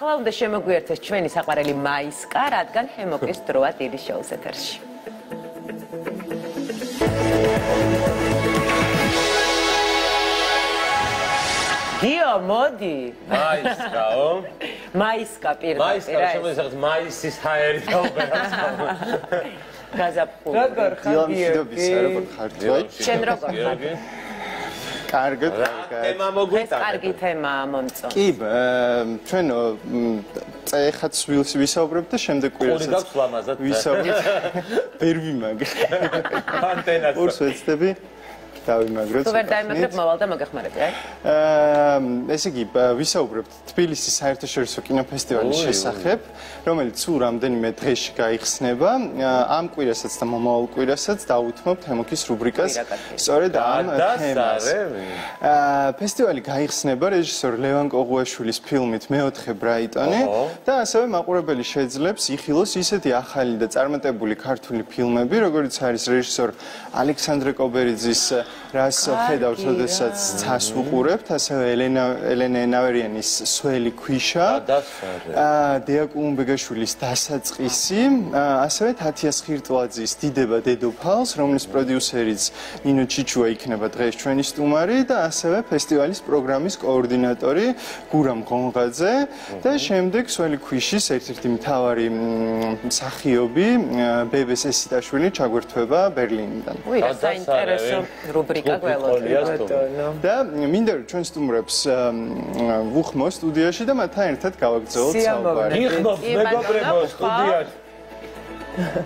ახლა უნდა შემოგვიერთოს ჩვენი საყვარელი მაისკა, რადგან ჰემოკის დროა დიდი შოუს ეთერში. გიო, მოდი. მაისკაო? მაისკა პირველ მაისკა, შემოიძახეთ მაისის ჰაერი დაუბერა. გაზაფხული. როგორ ხარ? დილა მშვიდობის, როგორ ხარ? შენ როგორ ხარ? კარგად, კარგად. თემა ეს მოგვიტანა. კარგი თემაა მომწო. კი, ჩვენ წეხაც ვისაუბრებთ და შემდეგ ყური კვირასაც გაქვს ლამაზად. ვისაუბრებთ. ვერ ვიმაგრე. ანტენას. ორს ვეცდები. დავიმაგროთ. თუ ვერ დაიმაგრებ, მოვალ და მოგეხმარები, აი. აა ესე იგი ვისაუბრებთ თბილისის საერთაშორისო კინოფესტივალის შესახებ, რომელიც სულ რამდენიმე დღეში გაიხსნება. ამ კვირასაც და მომავალ კვირასაც დაუთმობთ ჰემოქის რუბრიკას. სწორედ ამ თემას. აა ფესტივალი გაიხსნება რეჟისორ ლევან კოღუაშვილის ფილმით მეოთხე ბრაიტონი და ასევე მაყურებელი შეძლებს იხილოს ისეთი ახალი და წარმატებული ქართული ფილმები, როგორც არის რეჟისორ ალექსანდრე კობერიძის რას ხედავთ, როდესაც ცას უყურებთ, ასევე ელენა ელენა ენავერიანის სველი ქვიშა. დასარე. აა დიაკუმ ბეგაშვილის დასაწყისი, ასევე თათიას ხირტლაძის დიდება დედოფალს, რომლის პროდიუსერიც ნინო ჩიჩუა იქნება დღეს ჩვენი სტუმარი და ასევე ფესტივალის პროგრამის კოორდინატორი გურამ ღონღაძე და შემდეგ სველი ქვიშის ერთ-ერთი მთავარი მსახიობი ბებეს ესიტაშვილი ჩაგვერთვება ბერლინიდან. უი, საინტერესო რუბრიკა ბატონო. და მინდა რომ ჩვენ სტუმრებს ვუხმო სტუდიაში და მათთან ერთად გავაგზავნოთ სიამოვნე. საუბარი. გიხმობ კი, მეგობრებო სტუდიაში.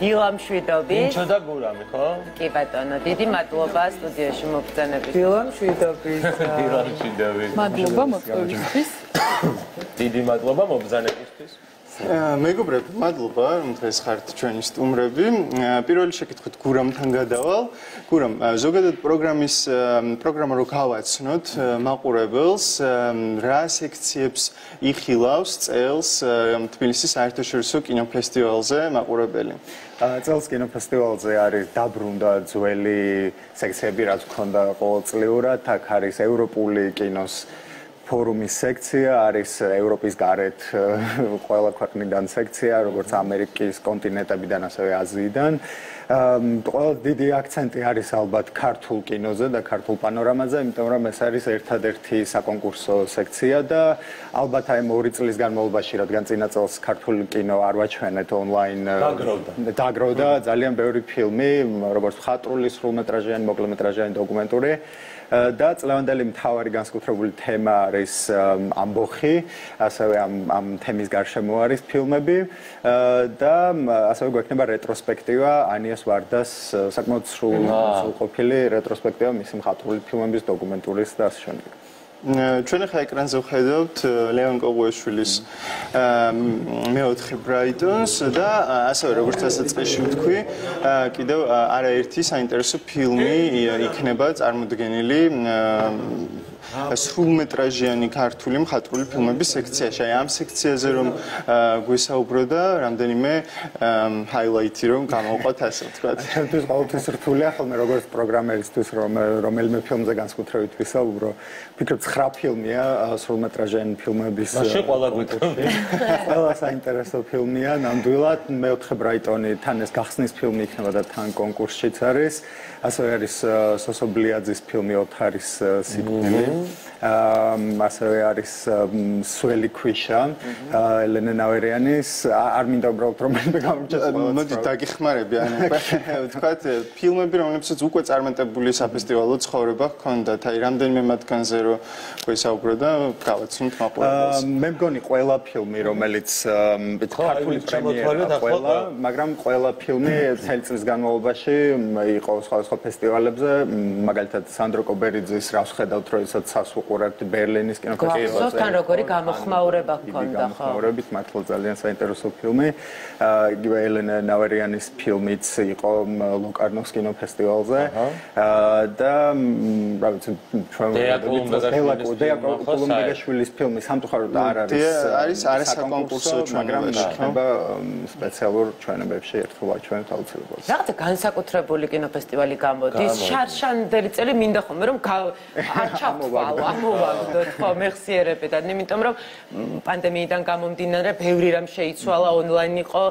დილამშვიდობი. ინჩო და გურამი, ხო? კი ბატონო, დიდი მადლობა სტუდიაში მოგბრძანების. დილა მშვიდობის. დილანჩიდები. მადლობა მოწვევისთვის. დიდი მადლობა მობზანებისთვის. აა, მეგობრებო, მადლობა, რომ დღეს ხართ ჩვენი სტუმრები. პირველი შეკითხვით გურამთან გადავალ. გურამ, ზოგადად პროგრამის პროგრამა რო გავაცნოთ მაყურებელს, რა სექციებს იხილავს წელს თბილისის საერთაშორისო კინოფესტივალზე მაყურებელი? წელს კინოფესტივალზე არის დაბრუნდა ძველი სექციები, რაც ქონდა ყოველწლიურად. აქ არის ევროპული კინოს ფორუმის სექცია, არის ევროპის გარეთ ყველა ქვეყნიდან სექცია, როგორც ამერიკის კონტინენტებიდან, ასევე აზიიდან. ყველა დიდი აქცენტი არის ალბათ ქართულ კინოზე და ქართულ პანორამაზე, იმიტომ რომ ეს არის ერთადერთი საკონკურსო სექცია და ალბათ აი მორი წლის განმავლობაში, რადგან წინა წელს ქართულ კინო არ ვაჩვენეთ ონლაინ დაგროვდა. დაგროვდა. ძალიან ბევრი ფილმი, როგორც ხატრული, სრულმეტრაჟიანი, მოკლემეტრაჟიანი დოკუმენტური. და წლევანდელი მთავარი განსაკუთრებული თემა არის ამბოხი, ასევე ამ ამ თემის გარშემო არის ფილმები. და ასევე გვექნება რეტროსპექტივა ანიას ვარდას საკმაოდ სრულ სრულყოფილი რეტროსპექტივა მისი მხატვრული ფილმების დოკუმენტურის და ასე შემდეგ. ჩვენ ახლა ეკრანზე ვხედავთ ლევან კოღუაშვილის მეოთხე ბრაიტონს და ასევე როგორც დასაწყისში ვთქვი, კიდევ არაერთი საინტერესო ფილმი იქნება წარმოდგენილი სრულმეტრაჟიანი ქართული მხატვრული ფილმების სექციაში. აი ამ სექციაზე რომ გვესაუბრო და რამდენიმე ჰაილაითი რომ გამოვყოთ ასე ვთქვათ. ჩემთვის ყოველთვის რთულია ხოლმე როგორც პროგრამერისთვის რომ რომელიმე ფილმზე განსაკუთრებით ვისაუბრო. ფიქრობ 9 ფილმია სრულმეტრაჟიანი ფილმების. მაშინ ყველა გვიწყდება. ყველა საინტერესო ფილმია ნამდვილად. მეოთხე ბრაიტონი თან ეს გახსნის ფილმი იქნება და თან კონკურსშიც არის. ასევე არის სოსობლიაძის ფილმი ოთარის სიკვდილი. აა ასევე არის სველი ქვიშა ელენე ნავერიანის. არ მინდა უბრალოდ რომელიმე გამორჩეს მოდი დაგიხმარები ანუ ვთქვათ ფილმები რომლებსაც უკვე წარმატებული საფესტივალო ცხოვრება ჰქონდათ აი რამდენიმე მათგანზე რო გვესაუბრო და გავაცნოთ მაყურებელს. მე მგონი ყველა ფილმი რომელიც ქართული პრემიერა ყველა მაგრამ ყველა ფილმი წელი წლის განმავლობაში იყო სხვადასხვა ფესტივალებზე. მაგალითად სანდრო კობერიძის რას ხედავთ როდესაც სასუყ ვუყურებთ ბერლინის კინოფესტივალზე. გასწორთან როგორი გამოხმაურება ჰქონდა ხო? გამოხმაურებით მართლა ძალიან საინტერესო ფილმი. აა იგივე ელენა ნავერიანის ფილმიც იყო ლუკარნოს კინოფესტივალზე. აა და რა ვიცი ჩვენ დეაკოლუმბეგაშვილის ფილმი სამწუხაროდ არ არის არის არის საკონკურსო მაგრამ შეიძლება სპეციალურ ჩვენებებში ერთხელ ვაჩვენოთ აუცილებლად. რაღაცა განსაკუთრებული კინოფესტივალი გამოდის. შარშანდელი წელი მინდა ხოლმე რომ არ ჩავთვალო ამ გამოვაგდოთ ხო მეხსიერებიდან. იმიტომ რომ პანდემიიდან გამომდინარე ბევრი რამ შეიცვალა ონლაინ იყო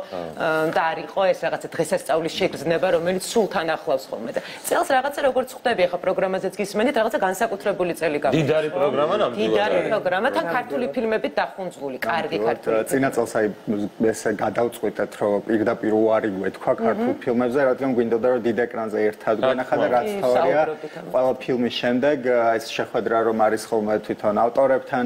და არ იყო ეს რაღაცა დღესასწაულის შეგრძნება რომელიც სულ თან ახლავს ხოლმე. და წელს რაღაცა როგორც ხვდები ახლა პროგრამაზეც გისმენით რაღაცა განსაკუთრებული წელი გაქვს დიდარი პროგრამა ნამდვილად დიდარი პროგრამა თან ქართული ფილმებით დახუნძული კარგი ქართული წინა წელს აი ეს გადავწყვიტეთ რომ პირდაპირ უარი გვეთქვა ქართულ ფილმებზე რადგან გვინდოდა რომ დიდ ეკრანზე ერთად გვენახა და რაც თავია ყველა ფილმის შემდეგ ეს შეხვედრა რომ არის ხოლმე თვითონ ავტორებთან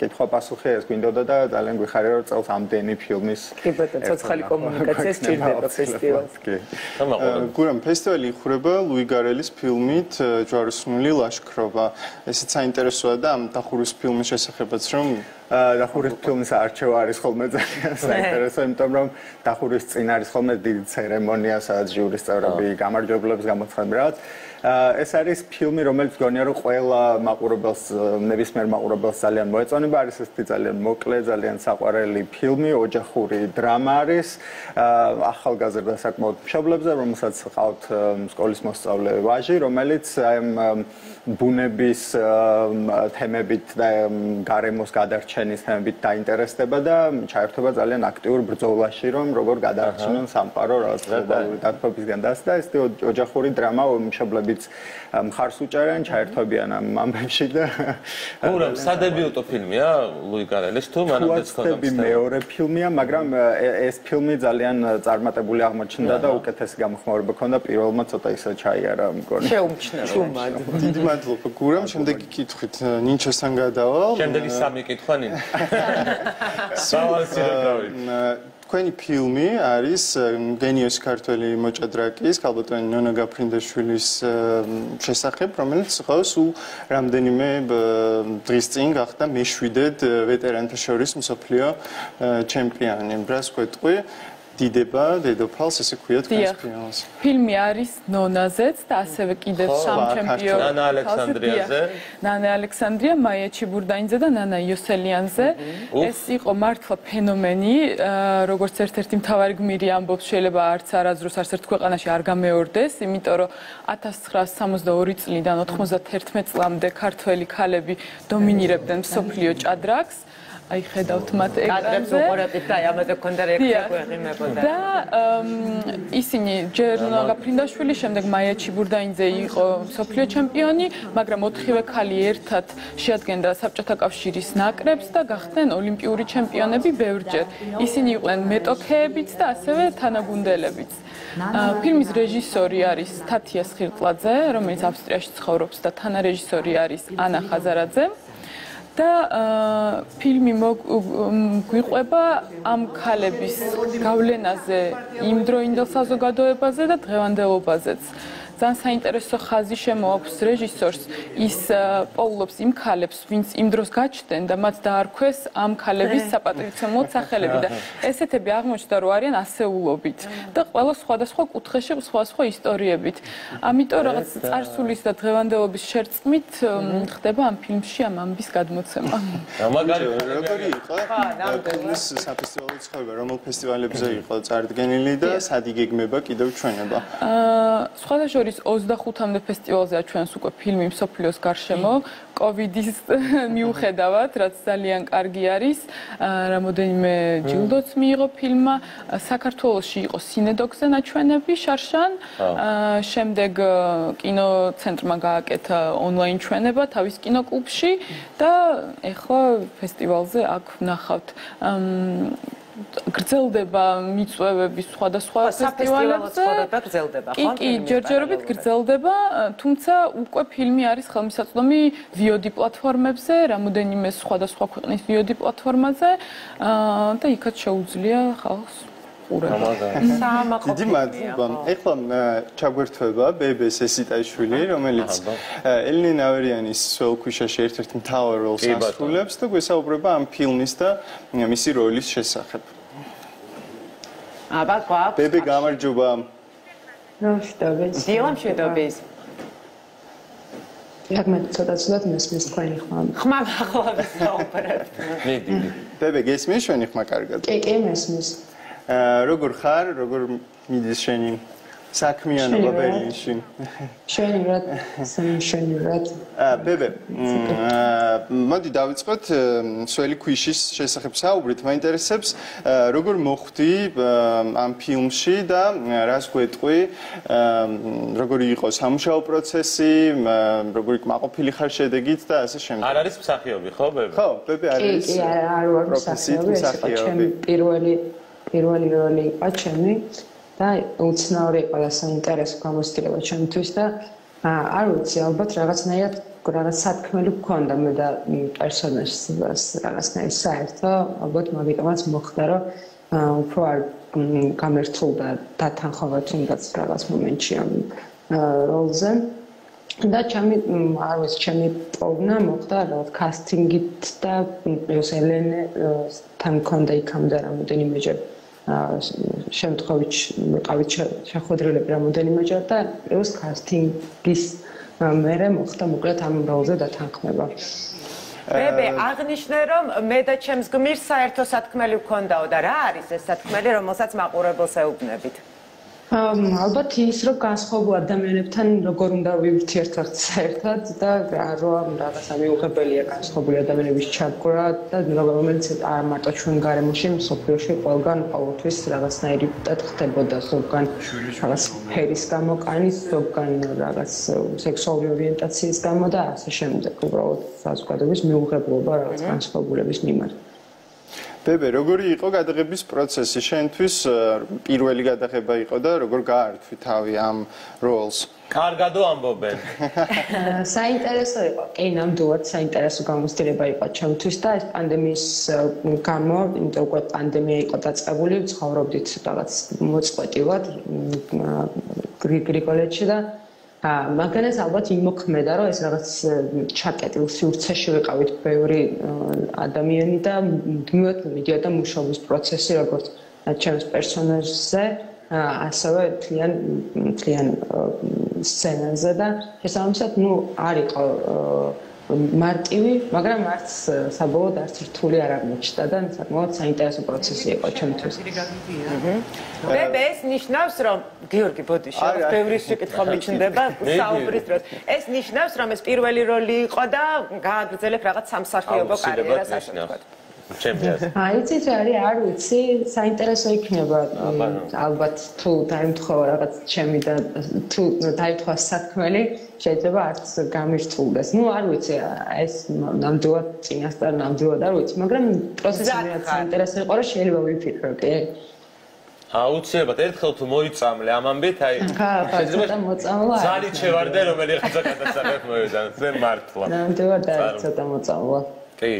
კითხვა პასუხი ეს გვინდოდა და ძალიან გვიხარია რომ წელს ამდენი ფილმის კი ბატონო, ცოცხალი კომუნიკაცია სჭირდება ფესტივალს. კი გამაყურებ. გურამ ფესტივალი იხურება ლუი გარელის ფილმით ჯვაროსნული ლაშქრობა. ესეც საინტერესოა და ამ დახურის ფილმის შესახებაც რომ დახურის ფილმის არჩევა არის ხოლმე ძალიან საინტერესო, იმიტომ რომ დახურის წინ არის ხოლმე დიდი ცერემონია, სადაც ჟურის წევრები გამარჯვებულებს გამოცხადებს რაღაც. ეს არის ფილმი, რომელიც გონია რომ ყველა მაყურებელს, ნებისმიერ მაყურებელს ძალიან მოეწონება, არის ეს ძალიან მოკლე, ძალიან საყვარელი ფილმი, ოჯახური დრამა არის. ახალგაზრდა საკმაოდ მშობლებზე, რომელსაც ყავთ აა, სკოლის მოსწავლე ვაჟი, რომელიც აი ბუნების თემებით და გარემოს გადარჩენის თემებით დაინტერესდება და ჩაერთვება ძალიან აქტიურ ბრძოლაში, რომ როგორ გადაარჩინონ სამყარო რაღაც დათბობისგან და ასე და ეს ოჯახური დრამა მშობლებიც აა, მხარს უჭერენ, ჩაერთვებიან ამ ამბებში და გურამ სადებიუტო ფილმია ლუი გარელის თუ მანამდეც ხოდა ხოთები მეორე ფილმია, მაგრამ ეს ფილმი ძალიან წარმატებული აღმოჩნდა და უკეთესი გამოხმაურება ჰქონდა პირველმა ცოტა ისე ჩაიარა მგონი. შეუმჩნევა დიდი მადლობა გურამ. შემდეგი კითხვით э, ნინჩასთან გადავალ. შემდეგი სამი კითხვა ნინ ბალანსირებავით М, თქვენი ფილმი არის გენიოს ქართველი მოჭადრაკის ქალბატონი ნონა გაფრინდაშვილის შესახებ, რომელიც ხავს უ რამდენიმე დღის წინ გახდა მეშვიდედ ვეტერანთა შორის მსოფლიო ჩემპიონი. რას გვეტყვი? დიდება დედოფალს ესე ქვია თქვენს ფილმს. ფილმი არის ნონაზეც და ასევე კიდევ სამ ვარ, ჩემპიონ. ნანა ალექსანდრიაზე. ნანა ალექსანდრია, მაია ჩიბურდაინზე და ნანა იოსელიანზე. ეს იყო მართლა ფენომენი, როგორც ერთ-ერთი მთავარი გმირი ამბობს, შეიძლება არც არაზრუს არც ერთ ქვეყანაში არ გამეორდეს, იმიტომ რომ 1962 წლიდან 91 წლამდე ქართველი ქალები დომინირებდნენ მსოფლიო ჭადრაკს. აი ხედავთ მათ კადრებს ეკრანზე. უყურებთ და აი ამაზე გქონდა რეაქცია დიახ. გვეღიმებოდა და ისინი ჯერ გაფრინდაშვილი, შემდეგ მაია ჩიბურდაინძე იყო სოფლიო ჩემპიონი, მაგრამ ოთხივე ქალი ერთად შეადგენდა საბჭოთა კავშირის ნაკრებს და გახდნენ ოლიმპიური ჩემპიონები ბევრჯერ. ისინი იყვნენ მეტოქეებიც და ასევე თანაგუნდელებიც. ფილმის რეჟისორი არის თათია სხირტლაძე, რომელიც ავსტრიაში ცხოვრობს და თანარეჟისორი არის ანა ხაზარაძე. და ფილმი გვიყვება ამ ქალების გავლენაზე იმ დროინდელ საზოგადოებაზე და დღევანდელობაზეც. ძალიან საინტერესო ხაზი შემოაქვს რეჟისორს. ის პოულობს იმ ქალებს, ვინც იმ დროს გაჩნდნენ და მათ დაარქვეს ამ ქალების საპატრიციუმლო სახელები და ესეთები აღმოჩნდა რომ არიან ასეულობით და ყველა სხვადასხვა კუთხეში სხვადასხვა ისტორიებით. ამიტომ რაღაც წარსულის და დღევანდელობის შერწყმით ხდება ამ ფილმში ამ ამბის გადმოცემა. მაგარი როგორი იყო? ფილმის საფესტივალო ცხოვრება, რომელ ფესტივალებზე იყო წარდგენილი და სად იგეგმება კიდევ ჩვენება? აა სხვათა შორის 25-მდე ფესტივალზეა ჩვენს უკვე ფილმი მსოფლიოს გარშემო კოვიდის მიუხედავად, რაც ძალიან კარგი არის. რამოდენიმე ჯილდოც მიიღო ფილმმა. აა, საქართველოში იყო სინედოქზე ნაჩვენები შარშან. შემდეგ კინოცენტრმა გააკეთა ონლაინ ჩვენება თავის კინოკლუბში და ეხლა ფესტივალზე აქ ვნახავთ. გრძელდება მიწვევები სხვადასხვა ფესტივალებზე. ცხოვრება გრძელდება კი, ხო? კი, ჯერჯერობით გრძელდება, თუმცა უკვე ფილმი არის ხელმისაწვდომი VOD პლატფორმებზე, რამოდენიმე სხვადასხვა ქვეყნის VOD პლატფორმაზე და იქაც შეუძლია ხალხს ყურება. დიდი მადლობა. ეხლა ჩაგვერთვება ბებე სესიტაიშვილი, რომელიც ელინე ნავერიანის სოლქვიშაში ერთ-ერთ მთავარ როლს ასრულებს და გვესაუბრება ამ ფილმის და მისი როლის შესახებ. აბა გვაქვს ბებე გამარჯობა. ნოშტობეს. დილამ შედობის რაგმეთ ცოტა ცოტა მესმის თქვენი ხმა. ხმა მახლავი საუბრებთ მიდი ბებე გესმის ჩვენი ხმა კარგად. კი, კი მესმის. როგორ ხარ? როგორ მიდის შენი საქმიანობა ბერლინში. შენივრად, სამშენივრად. აა ბებე, აა, მოდი დავიწყოთ სველი ქვიშის შესახებ საუბრით. მაინტერესებს როგორ მოხვდი ამ ფილმში და რას გვეტყვი, აა, როგორი იყო სამუშაო პროცესი, როგორი კმაყოფილი ხარ შედეგით და ასე შემდეგ. არ არის მსახიობი, ხო, ბებე? ხო, ბებე კი, არის კი, არ არ ვარ პროფესიით მსახიობი, ეს იყო ჩემი პირველი პირველი როლი იყო ჩემი და უცნაური და საინტერესო გამოცდილება ჩემთვის და არ ვიცი, ალბათ რაღაცნაირად რაღაც სათქმელი გქონდა მე და პერსონაჟს რაღაცნაირად საერთო, ალბათ მაგიტომაც მოხდა, რომ უფრო არ გამერთულდა დათანხმება თუნდაც რაღაც მომენტში ამ როლზე. და ჩემი არ ვიცი ჩემი პოვნა მოხდა რაღაც კასტინგით და პლუს ელენე თან მქონდა იქამდე რამოდენიმეჯერ შემთხვევით ვიყავით შე- შეხვედრილები რამოდენიმეჯერ და პლუს კასტინგის აა, მერე მოხდა მოკლედ ამ როლზე დათანხმება. ბებე, აღნიშნე რომ მე და ჩემს გმირს საერთო სათქმელი ვქონდაო და რა არის ეს სათქმელი, რომელსაც მაყურებელს ეუბნებით? ალბათ ის რომ განსხვავებულ ადამიანებთან როგორ უნდა ვიურთიერთოთ საერთოდ და რომ რაღაცა მიუღებელია განსხვავებული ადამიანების ჩაგვრა და რომელიც არ მარტო ჩვენ გარემოში მსოფლიოში ყველგან ყოველთვის რაღაცნაირი და ხდებოდა ზოგან რაღაც ფერის გამოყანის ზოგან რაღაც სექსუალური ორიენტაციის გამო და ასე შემდეგ. უბრალოდ საზოგადოების მიუღებლობა რაღაც განსხვავებულების მიმართ ბებე, როგორი იყო გადაღების პროცესი? შენთვის პირველი გადაღება იყო და როგორ გაართვი თავი ამ როლს? კარგადო ამბობენ. საინტერესო იყო. კი, ნამდვილად საინტერესო გამოცდილება იყო ჩემთვის და ეს პანდემიის გამო, იმიტომ რომ პანდემია იყო დაწყებული, ცხოვრობდით რაღაც მოწყვეტილად მ, გრი- გრიგოლეთში და მაგანაც ალბათ იმოქმედა რომ ეს რაღაც ჩაკეტილ სივრცეში ვიყავით ბევრი ადამიანი და მუდმივად მიდიოდა მუშაობის პროცესი როგორც ჩემს პერსონაჟზე ასევე თლიან ა, სცენაზე და შესაბამისად ნუ არ იყო ა, მარტივი, მაგრამ არც საბოლოოდ არც რთული არ აღმოჩნდა და საკმაოდ საინტერესო პროცესი იყო ჩემთვის. ბებე, ეს ნიშნავს რომ გიორგი ბოდიში, რაღაც ბევრი შეკითხვა მიჩნდება საუბრის დროს. ეს ნიშნავს რომ ეს პირველი როლი იყო და გააგრძელებ რაღაც სამსახიობო კარიერას ასე ვთქვათ. აზრით. აი იცით რა არის არ ვიცი საინტერესო იქნება ალბათ თუ დაიმთხვა რაღაც ჩემი და თუ დაიმთხვა სათქმელი შეიძლება არც გამირთულდეს. ნუ არ ვიცი ეს ნამდვილად წინასწარ ნამდვილად არ ვიცი მაგრამ პროცესი რაც საინტერესო იყო რომ შეიძლება ვიფიქრო კი. აუცილებლად ერთხელ თუ მოიწამლე ამ ამბით, აი ცოტა მოწამლა ზალი შევარდე რომელი ხაცა გადასაღებ მოვიდა, ზე მართლა. ნამდვილად არის ცოტა მოწამლა. კი.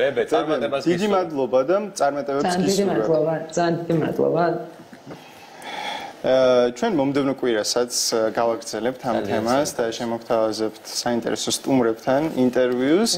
ბებე, წარმატებას დიდი გისურვებ. მადლობა და წარმატებებს ძალიან დიდი გისურვებ. მადლობა ძალიან დიდი მადლობა აა, ჩვენ მომდევნო კვირასაც გავაგრძელებთ ამ თემას და შემოგთავაზებთ საინტერესო სტუმრებთან ინტერვიუს.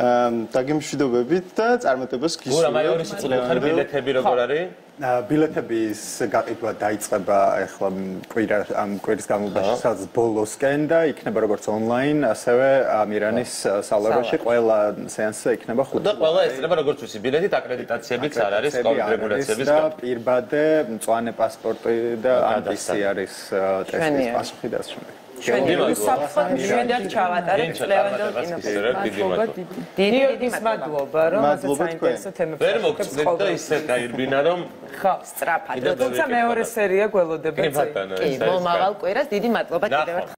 აა, დაგემშვიდობებით და წარმატებას გისურვებთ. გურა, მაი ორი სიწყდე ხარ ბილეთები როგორ არის? ბილეთების გაყიდვა დაიწყება ახლა კვირა ამ კვირის განმავლობაში სადაც ბოლოსკენ და იქნება როგორც ონლაინ, ასევე ამირანის ა, სალაროში ყველა სეანსი იქნება 5 და ყველა ესწრება როგორც ვიცი, ბილეთით აკრედიტაციებიც არ არის, კოვიდ არის რეგულაციების და პირბადე მწვანე პასპორტი და ამბისი არის ა, ტესტის პასუხი და ასე შემდეგ. შვედად ჩავატარებ გენჩა, წლევანდელ წარმატებას კინოფილმს. დიდი მადლობა. დიდი მადლობა რომ თქვენ. თემებს ვერ მოგწდეთ და ისე გაირბინა რომ ხო, სწრაფად. თუმცა მეორე სერია გველოდება. კი, ბატონო, კი, ეს არის მომავალ კვირას დიდი მადლობა კიდევ ერთხელ.